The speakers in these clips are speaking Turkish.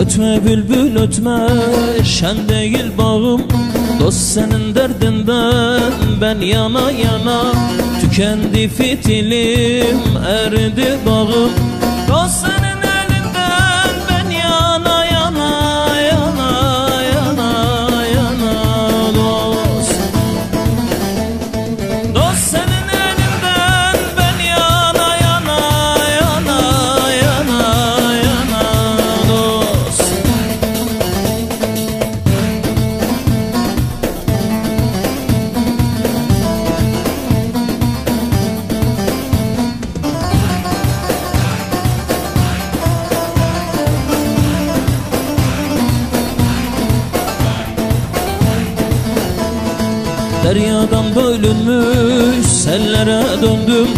Ötme bülbül ötme şen değil bağım. Dost senin derdinden ben yana yana. Tükendi fitilim eridi bağım. Dost senin Deryadan bölünmüş sellere döndüm.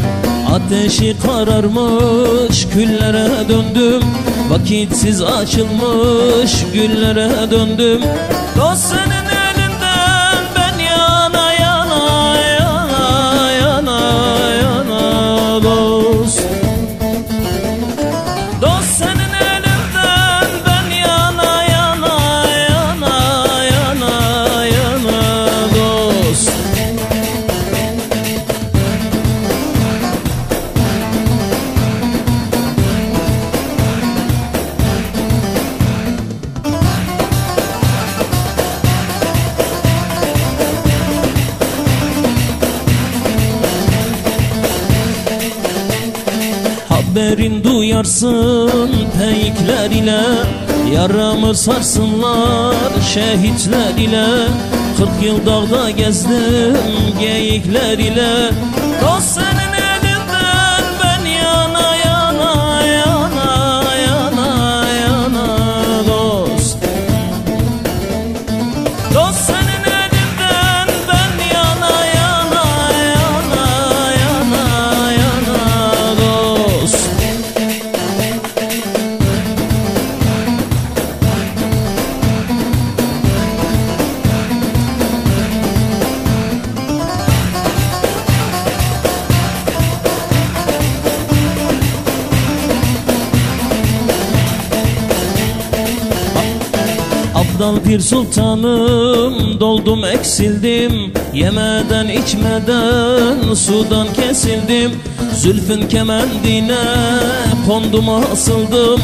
Ateşi kararmış küllere döndüm. Vakitsiz açılmış güllere döndüm. Dost Haberin duyarsın teyikler ile. Yaramı sarsınlar şehitler ile. Kırk yıl dağda gezdim geyikler ile. Dost Abdal bir sultanım doldum eksildim. Yemeden içmeden sudan kesildim. Zülfün kemendine kondum asıldım